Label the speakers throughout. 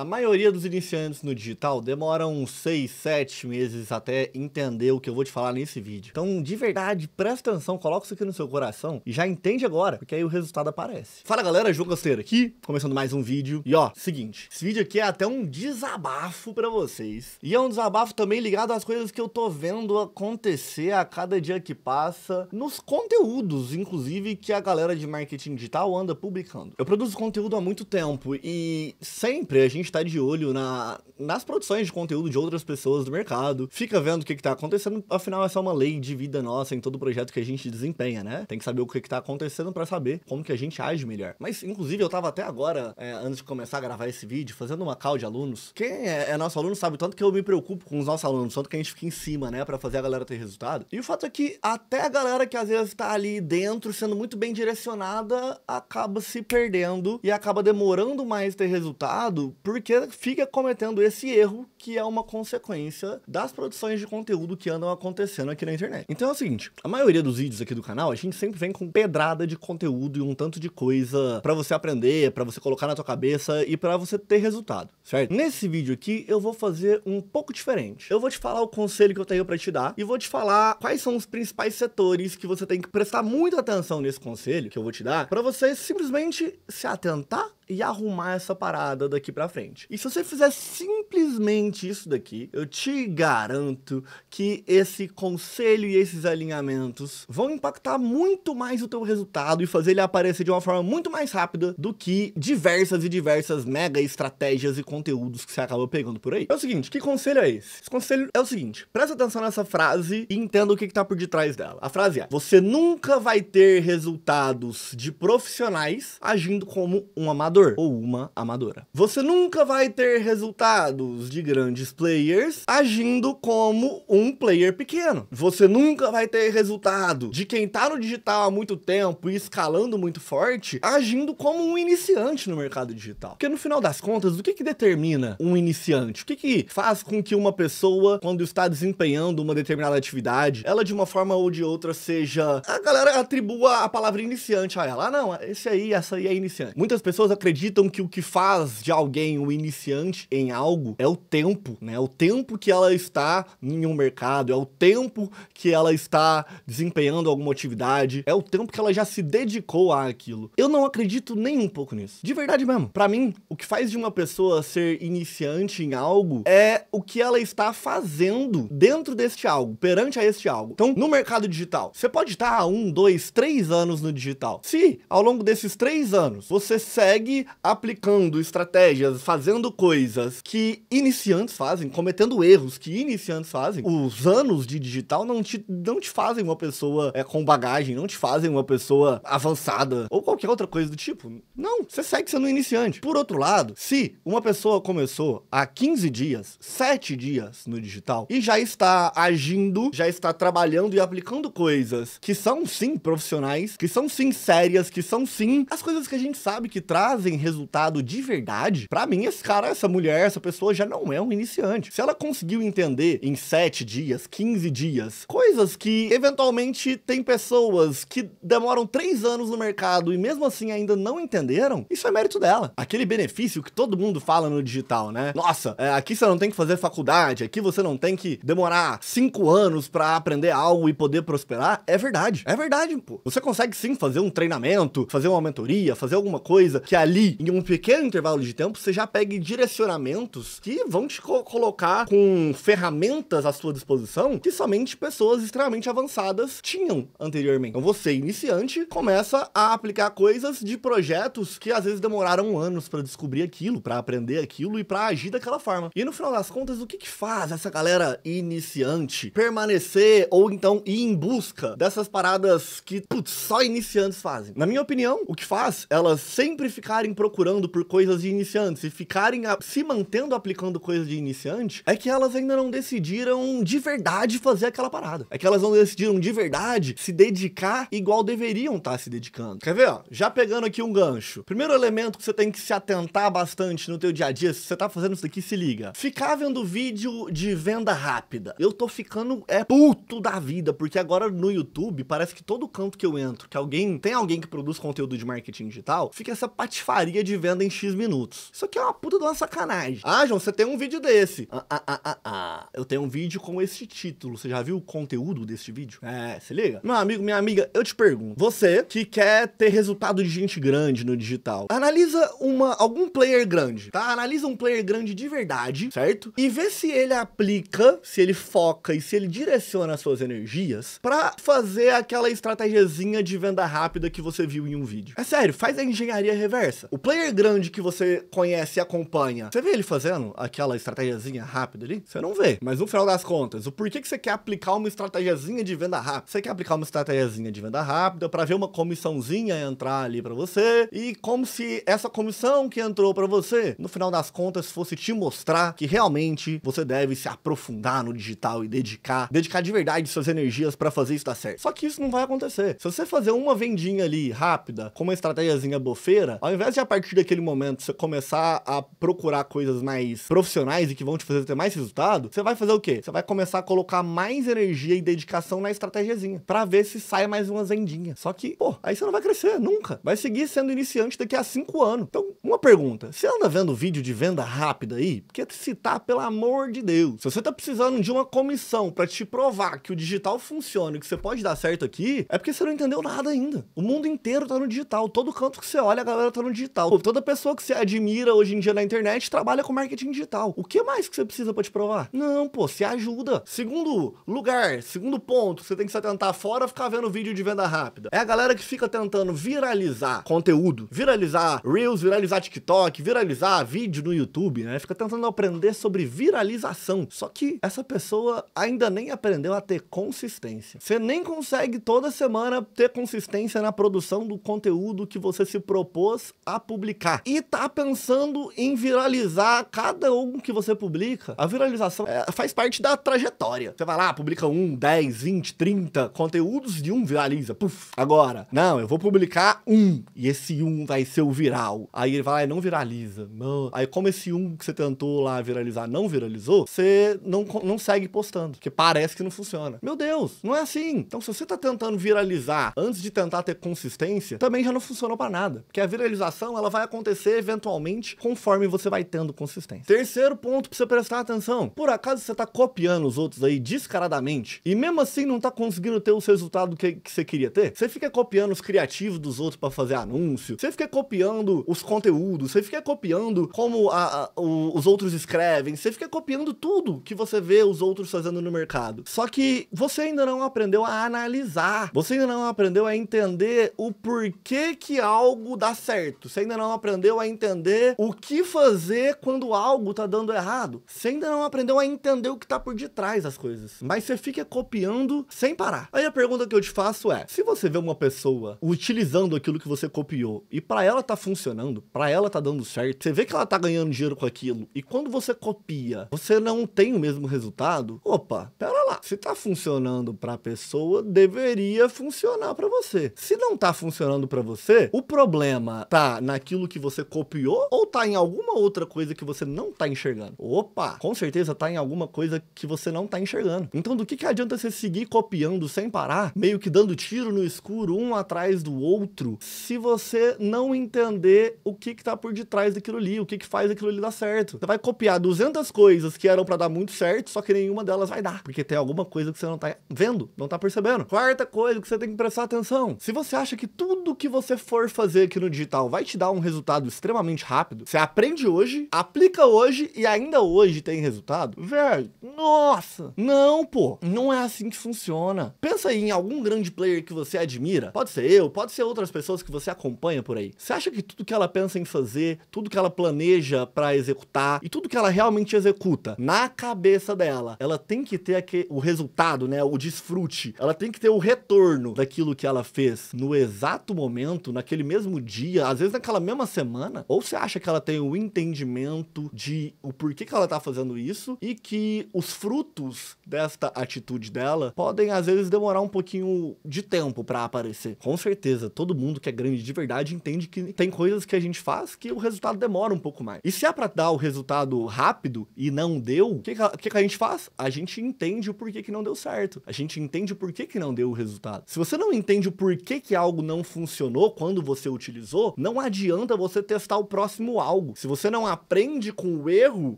Speaker 1: A maioria dos iniciantes no digital demora uns 6, 7 meses até entender o que eu vou te falar nesse vídeo. Então, de verdade, presta atenção, coloca isso aqui no seu coração e já entende agora, porque aí o resultado aparece. Fala galera, João aqui, começando mais um vídeo. E ó, seguinte, esse vídeo aqui é até um desabafo pra vocês. E é um desabafo também ligado às coisas que eu tô vendo acontecer a cada dia que passa, nos conteúdos, inclusive, que a galera de marketing digital anda publicando. Eu produzo conteúdo há muito tempo e sempre a gente tá de olho na, nas produções de conteúdo de outras pessoas do mercado, fica vendo o que que tá acontecendo, afinal essa é uma lei de vida nossa em todo projeto que a gente desempenha, né? Tem que saber o que que tá acontecendo para saber como que a gente age melhor. Mas, inclusive, eu tava até agora, é, antes de começar a gravar esse vídeo, fazendo uma call de alunos. Quem é, é nosso aluno sabe tanto que eu me preocupo com os nossos alunos, tanto que a gente fica em cima, né, para fazer a galera ter resultado. E o fato é que até a galera que às vezes tá ali dentro, sendo muito bem direcionada, acaba se perdendo e acaba demorando mais ter resultado, porque fica cometendo esse erro que é uma consequência das produções de conteúdo que andam acontecendo aqui na internet. Então é o seguinte, a maioria dos vídeos aqui do canal, a gente sempre vem com pedrada de conteúdo e um tanto de coisa para você aprender, para você colocar na tua cabeça e para você ter resultado, certo? Nesse vídeo aqui eu vou fazer um pouco diferente. Eu vou te falar o conselho que eu tenho para te dar e vou te falar quais são os principais setores que você tem que prestar muita atenção nesse conselho que eu vou te dar para você simplesmente se atentar e arrumar essa parada daqui para frente. E se você fizer simplesmente isso daqui, eu te garanto que esse conselho e esses alinhamentos vão impactar muito mais o teu resultado e fazer ele aparecer de uma forma muito mais rápida do que diversas e diversas mega estratégias e conteúdos que você acaba pegando por aí. É o seguinte, que conselho é esse? Esse conselho é o seguinte, presta atenção nessa frase e entenda o que, que tá por detrás dela. A frase é, você nunca vai ter resultados de profissionais agindo como um amador amador ou uma amadora. Você nunca vai ter resultados de grandes players agindo como um player pequeno. Você nunca vai ter resultado de quem tá no digital há muito tempo e escalando muito forte agindo como um iniciante no mercado digital. Porque no final das contas, o que que determina um iniciante? O que que faz com que uma pessoa, quando está desempenhando uma determinada atividade, ela de uma forma ou de outra seja... A galera atribua a palavra iniciante a ela. Ah, não, esse aí, essa aí é iniciante. Muitas pessoas acreditam acreditam que o que faz de alguém um iniciante em algo é o tempo, né? O tempo que ela está em um mercado, é o tempo que ela está desempenhando alguma atividade, é o tempo que ela já se dedicou àquilo. Eu não acredito nem um pouco nisso. De verdade mesmo. Para mim, o que faz de uma pessoa ser iniciante em algo é o que ela está fazendo dentro deste algo, perante a este algo. Então, no mercado digital, você pode estar há um, dois, três anos no digital. Se ao longo desses três anos você segue aplicando estratégias, fazendo coisas que iniciantes fazem, cometendo erros que iniciantes fazem, os anos de digital não te, não te fazem uma pessoa é, com bagagem, não te fazem uma pessoa avançada ou qualquer outra coisa do tipo. Não, você segue sendo um iniciante. Por outro lado, se uma pessoa começou há 15 dias, 7 dias no digital e já está agindo, já está trabalhando e aplicando coisas que são sim profissionais, que são sim sérias, que são sim as coisas que a gente sabe que trazem trazem resultado de verdade, para mim esse cara, essa mulher, essa pessoa já não é um iniciante. Se ela conseguiu entender em 7 dias, 15 dias, coisas que eventualmente tem pessoas que demoram 3 anos no mercado e mesmo assim ainda não entenderam, isso é mérito dela. Aquele benefício que todo mundo fala no digital, né? Nossa, é, aqui você não tem que fazer faculdade, aqui você não tem que demorar 5 anos para aprender algo e poder prosperar, é verdade. É verdade, pô. Você consegue sim fazer um treinamento, fazer uma mentoria, fazer alguma coisa que ali ali, em um pequeno intervalo de tempo, você já pegue direcionamentos que vão te co colocar com ferramentas à sua disposição que somente pessoas extremamente avançadas tinham anteriormente. Então você, iniciante, começa a aplicar coisas de projetos que às vezes demoraram anos para descobrir aquilo, para aprender aquilo e para agir daquela forma. E no final das contas, o que que faz essa galera iniciante permanecer ou então ir em busca dessas paradas que, putz, só iniciantes fazem? Na minha opinião, o que faz elas sempre ficarem ficarem procurando por coisas de iniciantes e ficarem a, se mantendo aplicando coisas de iniciante, é que elas ainda não decidiram de verdade fazer aquela parada. É que elas não decidiram de verdade se dedicar igual deveriam estar tá se dedicando. Quer ver, ó? Já pegando aqui um gancho. Primeiro elemento que você tem que se atentar bastante no teu dia a dia, se você tá fazendo isso daqui, se liga. Ficar vendo vídeo de venda rápida. Eu tô ficando é puto da vida, porque agora no YouTube parece que todo canto que eu entro, que alguém tem alguém que produz conteúdo de marketing digital, fica essa patifaria faria de venda em X minutos. Isso aqui é uma puta de uma sacanagem. Ah, João, você tem um vídeo desse. Ah, ah, ah, ah, ah. Eu tenho um vídeo com esse título. Você já viu o conteúdo desse vídeo? É, se liga. Meu amigo, minha amiga, eu te pergunto. Você que quer ter resultado de gente grande no digital, analisa uma, algum player grande, tá? Analisa um player grande de verdade, certo? E vê se ele aplica, se ele foca e se ele direciona as suas energias para fazer aquela estratégiazinha de venda rápida que você viu em um vídeo. É sério, faz a engenharia reversa. O player grande que você conhece e acompanha, você vê ele fazendo aquela estratégiazinha rápida ali? Você não vê. Mas no final das contas, o porquê que você quer aplicar uma estratégiazinha de venda rápida? Você quer aplicar uma estratégiazinha de venda rápida para ver uma comissãozinha entrar ali para você e como se essa comissão que entrou para você, no final das contas, fosse te mostrar que realmente você deve se aprofundar no digital e dedicar, dedicar de verdade suas energias para fazer isso dar certo. Só que isso não vai acontecer. Se você fazer uma vendinha ali rápida, com uma estratégiazinha bofeira, ao invés de a partir daquele momento você começar a procurar coisas mais profissionais e que vão te fazer ter mais resultado, você vai fazer o quê? Você vai começar a colocar mais energia e dedicação na estratégiazinha, para ver se sai mais umas vendinhas. Só que, pô, aí você não vai crescer nunca. Vai seguir sendo iniciante daqui a cinco anos. Então, uma pergunta: você anda vendo vídeo de venda rápida aí? Porque se tá, pelo amor de Deus, se você tá precisando de uma comissão para te provar que o digital funciona e que você pode dar certo aqui, é porque você não entendeu nada ainda. O mundo inteiro tá no digital. Todo canto que você olha, a galera tá no digital. Toda pessoa que você admira hoje em dia na internet trabalha com marketing digital. O que mais que você precisa para te provar? Não, pô, se ajuda. Segundo lugar, segundo ponto, você tem que se atentar fora ficar vendo vídeo de venda rápida. É a galera que fica tentando viralizar conteúdo, viralizar Reels, viralizar TikTok, viralizar vídeo no YouTube, né? Fica tentando aprender sobre viralização. Só que essa pessoa ainda nem aprendeu a ter consistência. Você nem consegue toda semana ter consistência na produção do conteúdo que você se propôs a publicar. E tá pensando em viralizar cada um que você publica. A viralização é, faz parte da trajetória. Você vai lá, publica um, 10, 20, 30 conteúdos de um viraliza. Puf. Agora, não, eu vou publicar um. E esse um vai ser o viral. Aí ele vai lá e não viraliza. Não. Aí, como esse um que você tentou lá viralizar não viralizou, você não, não segue postando. Porque parece que não funciona. Meu Deus, não é assim. Então, se você tá tentando viralizar antes de tentar ter consistência, também já não funcionou para nada. Porque a viralização, ela vai acontecer eventualmente conforme você vai tendo consistência. Terceiro ponto pra você prestar atenção. Por acaso você tá copiando os outros aí descaradamente e mesmo assim não tá conseguindo ter os resultados que, que você queria ter? Você fica copiando os criativos dos outros para fazer anúncio, você fica copiando os conteúdos, você fica copiando como a, a, o, os outros escrevem, você fica copiando tudo que você vê os outros fazendo no mercado. Só que você ainda não aprendeu a analisar, você ainda não aprendeu a entender o porquê que algo dá certo, você ainda não aprendeu a entender o que fazer quando algo tá dando errado, você ainda não aprendeu a entender o que tá por detrás das coisas, mas você fica copiando sem parar. Aí a pergunta que eu te faço é: se você vê uma pessoa utilizando aquilo que você copiou e para ela tá funcionando, para ela tá dando certo, você vê que ela tá ganhando dinheiro com aquilo e quando você copia, você não tem o mesmo resultado, opa, pera lá, se tá funcionando para a pessoa, deveria funcionar para você. Se não tá funcionando para você, o problema tá naquilo que você copiou ou tá em alguma outra coisa que você não tá enxergando? Opa, com certeza tá em alguma coisa que você não tá enxergando. Então do que que adianta você seguir copiando sem parar, meio que dando tiro no escuro um atrás do outro, se você não entender o que que tá por detrás daquilo ali, o que que faz aquilo ali dar certo? Você vai copiar 200 coisas que eram para dar muito certo, só que nenhuma delas vai dar, porque tem alguma coisa que você não tá vendo, não tá percebendo. Quarta coisa que você tem que prestar atenção. Se você acha que tudo que você for fazer aqui no digital vai te dar um resultado extremamente rápido, você aprende hoje, aplica hoje e ainda hoje tem resultado, velho, nossa, não, pô, não é assim que funciona. Pensa aí em algum grande player que você admira, pode ser eu, pode ser outras pessoas que você acompanha por aí. Você acha que tudo que ela pensa em fazer, tudo que ela planeja para executar e tudo que ela realmente executa na cabeça dela, ela tem que ter o resultado, né, o desfrute, ela tem que ter o retorno daquilo que ela fez no exato momento, naquele mesmo dia, às vezes naquela mesma semana? Ou você acha que ela tem o entendimento de o porquê que ela tá fazendo isso e que os frutos desta atitude dela podem às vezes demorar um pouquinho de tempo para aparecer? Com certeza, todo mundo que é grande de verdade entende que tem coisas que a gente faz que o resultado demora um pouco mais. E se é para dar o resultado rápido e não deu, o que, que, que, a gente faz? A gente entende o porquê que não deu certo. A gente entende o porquê que não deu o resultado. Se você não entende o porquê que algo não funcionou quando você utilizou, não adianta você testar o próximo algo. Se você não aprende com o erro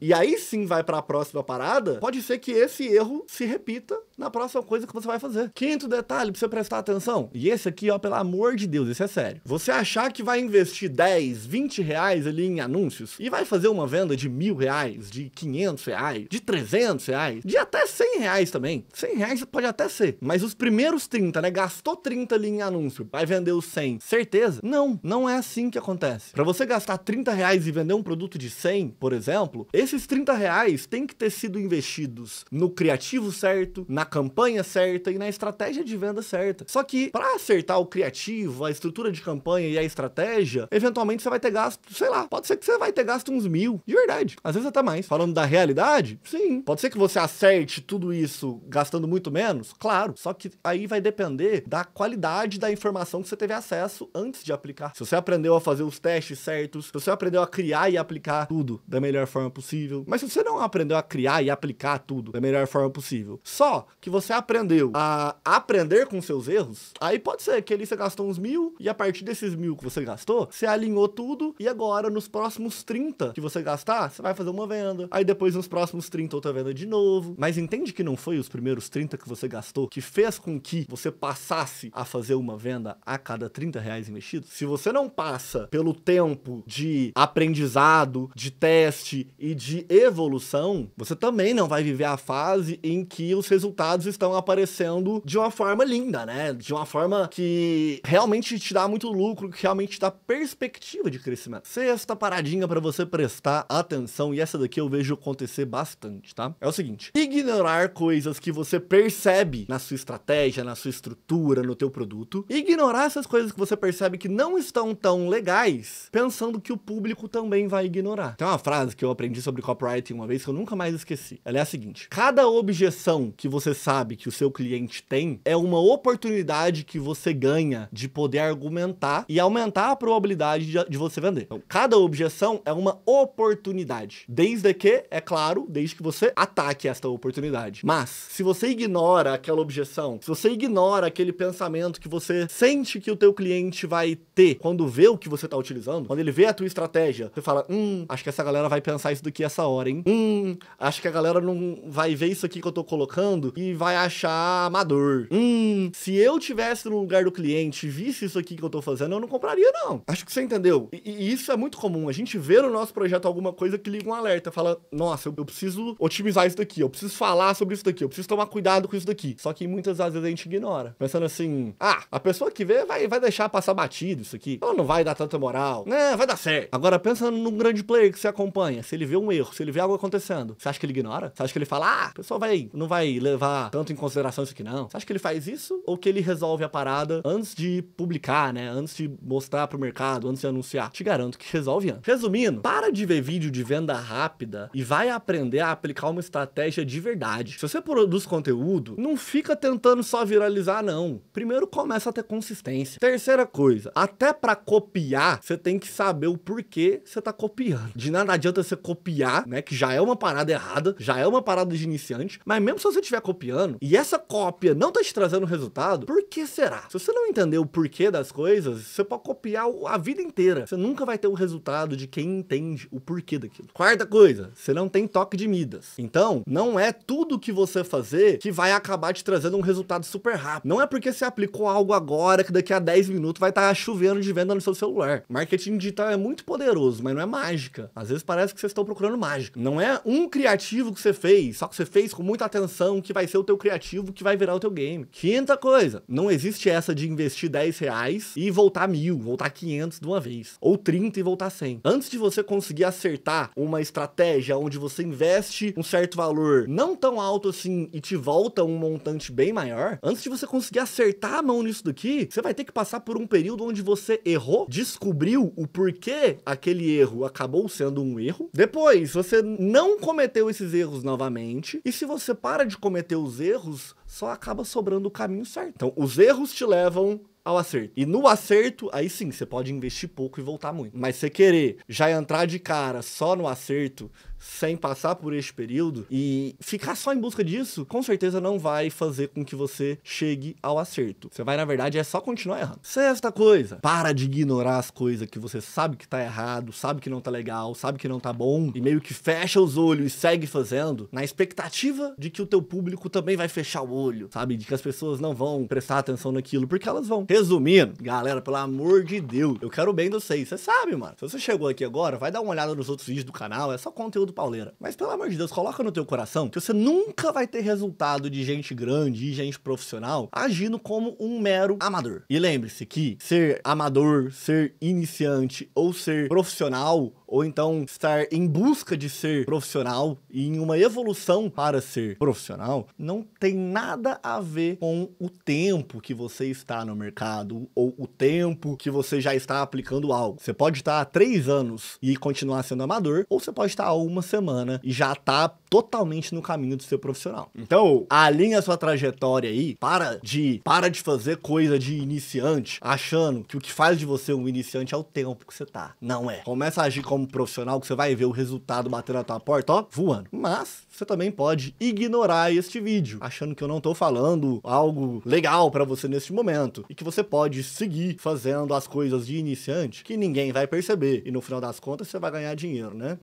Speaker 1: e aí sim vai para a próxima parada, pode ser que esse erro se repita na próxima coisa que você vai fazer. Quinto detalhe pra você prestar atenção. E esse aqui, ó, pelo amor de Deus, esse é sério. Você achar que vai investir 10, 20 reais ali em anúncios e vai fazer uma venda de mil reais, de 500 reais, de 300 reais, de até 100 reais também. 100 reais pode até ser. Mas os primeiros 30, né? Gastou 30 ali em anúncio, vai vender os 100. Certeza? Não, não é assim que acontece. Para você gastar 30 reais e vender um produto de 100, por exemplo, esses 30 reais têm que ter sido investidos no criativo certo, na campanha certa e na estratégia de venda certa. Só que para acertar o criativo, a estrutura de campanha e a estratégia, eventualmente você vai ter gasto, sei lá, pode ser que você vai ter gasto uns mil, de verdade. Às vezes até mais. Falando da realidade, sim. Pode ser que você acerte tudo isso gastando muito menos, claro. Só que aí vai depender da qualidade da informação que você teve acesso antes de aplicar. Se você aprendeu a fazer os testes certos, se você aprendeu a criar e aplicar tudo da melhor forma possível. Mas se você não aprendeu a criar e aplicar tudo da melhor forma possível, só que você aprendeu a aprender com seus erros, aí pode ser que ali você gastou uns mil e a partir desses mil que você gastou, você alinhou tudo e agora nos próximos 30 que você gastar, você vai fazer uma venda. Aí depois nos próximos 30 outra venda de novo. Mas entende que não foi os primeiros 30 que você gastou que fez com que você passasse a fazer uma venda a cada 30 reais investidos? Se você não passa pelo tempo de aprendizado, de teste e de evolução, você também não vai viver a fase em que os resultados estão aparecendo de uma forma linda, né? De uma forma que realmente te dá muito lucro, que realmente te dá perspectiva de crescimento. Sexta paradinha para você prestar atenção, e essa daqui eu vejo acontecer bastante, tá? É o seguinte: ignorar coisas que você percebe na sua estratégia, na sua estrutura, no teu produto, ignorar essas coisas que você percebe que não estão tão legais, pensando que o público também vai ignorar. Tem uma frase que eu aprendi sobre copywriting uma vez que eu nunca mais esqueci. Ela é a seguinte: cada objeção que você sabe que o seu cliente tem, é uma oportunidade que você ganha de poder argumentar e aumentar a probabilidade de, de você vender. Então, cada objeção é uma oportunidade. Desde que, é claro, desde que você ataque esta oportunidade. Mas, se você ignora aquela objeção, se você ignora aquele pensamento que você sente que o teu cliente vai ter quando vê o que você está utilizando, quando ele vê a tua estratégia, você fala, hum, acho que essa galera vai pensar isso daqui essa hora, hein? Hum, acho que a galera não vai ver isso aqui que eu tô colocando e vai achar amador. Hum, se eu tivesse no lugar do cliente e visse isso aqui que eu tô fazendo, eu não compraria, não. Acho que você entendeu. E, e isso é muito comum. A gente vê no nosso projeto alguma coisa que liga um alerta, fala, nossa, eu, eu, preciso otimizar isso daqui, eu preciso falar sobre isso daqui, eu preciso tomar cuidado com isso daqui. Só que muitas vezes a gente ignora. Pensando assim, ah, a pessoa que vê vai, vai deixar passar batido isso aqui. Ela não vai dar tanta moral. Né, vai dar certo. Agora, pensa num grande player que você acompanha. Se ele vê um erro, se ele vê algo acontecendo, você acha que ele ignora? Você acha que ele fala, ah, o pessoal vai, não vai levar tanto em consideração isso aqui, não. Você acha que ele faz isso ou que ele resolve a parada antes de publicar, né? Antes de mostrar pro mercado, antes de anunciar? Te garanto que resolve antes. Resumindo, para de ver vídeo de venda rápida e vai aprender a aplicar uma estratégia de verdade. Se você produz conteúdo, não fica tentando só viralizar, não. Primeiro começa a ter consistência. Terceira coisa, até para copiar, você tem que saber o porquê você tá copiando. De nada adianta você copiar, né? Que já é uma parada errada, já é uma parada de iniciante, mas mesmo se você estiver copiando e essa cópia não tá te trazendo resultado, por que será? Se você não entender o porquê das coisas, você pode copiar a vida inteira. Você nunca vai ter o resultado de quem entende o porquê daquilo. Quarta coisa, você não tem toque de Midas. Então, não é tudo que você fazer que vai acabar te trazendo um resultado super rápido. Não é porque você aplicou algo agora que daqui a 10 minutos vai estar tá chovendo de venda no seu celular. Marketing digital é muito poderoso, mas não é mágica. Às vezes parece que vocês estão procurando mágica. Não é um criativo que você fez, só que você fez com muita atenção que vai ser o teu criativo que vai virar o teu game. Quinta coisa, não existe essa de investir 10 reais e voltar mil, voltar 500 de uma vez. Ou 30 e voltar 100. Antes de você conseguir acertar uma estratégia onde você investe um certo valor não tão alto assim e te volta um montante bem maior, antes de você conseguir acertar a mão nisso daqui, você vai ter que passar por um período onde você errou, descobriu o porquê aquele erro acabou sendo um erro. Depois, você não cometeu esses erros novamente. E se você para de cometer os erros, só acaba sobrando o caminho certo. Então, os erros te levam ao acerto. E no acerto, aí sim, você pode investir pouco e voltar muito. Mas você querer já entrar de cara só no acerto, sem passar por este período e ficar só em busca disso, com certeza não vai fazer com que você chegue ao acerto. Você vai, na verdade, é só continuar errando. Sexta coisa, para de ignorar as coisas que você sabe que tá errado, sabe que não tá legal, sabe que não tá bom e meio que fecha os olhos e segue fazendo na expectativa de que o teu público também vai fechar o olho, sabe? De que as pessoas não vão prestar atenção naquilo, porque elas vão. Resumindo, galera, pelo amor de Deus, eu quero bem de vocês. Você sabe, mano. Se você chegou aqui agora, vai dar uma olhada nos outros vídeos do canal, é só conteúdo pauleira. Mas pelo amor de Deus, coloca no teu coração que você nunca vai ter resultado de gente grande e gente profissional agindo como um mero amador. E lembre-se que ser amador, ser iniciante ou ser profissional ou então estar em busca de ser profissional e em uma evolução para ser profissional, não tem nada a ver com o tempo que você está no mercado ou o tempo que você já está aplicando algo. Você pode estar há três anos e continuar sendo amador, ou você pode estar há uma semana e já tá totalmente no caminho de ser profissional. Então, alinha sua trajetória aí, para de para de fazer coisa de iniciante, achando que o que faz de você um iniciante é o tempo que você tá. Não é. Começa a agir como profissional que você vai ver o resultado bater na tua porta, ó, voando. Mas você também pode ignorar este vídeo, achando que eu não tô falando algo legal para você neste momento e que você pode seguir fazendo as coisas de iniciante que ninguém vai perceber e no final das contas você vai ganhar dinheiro, né?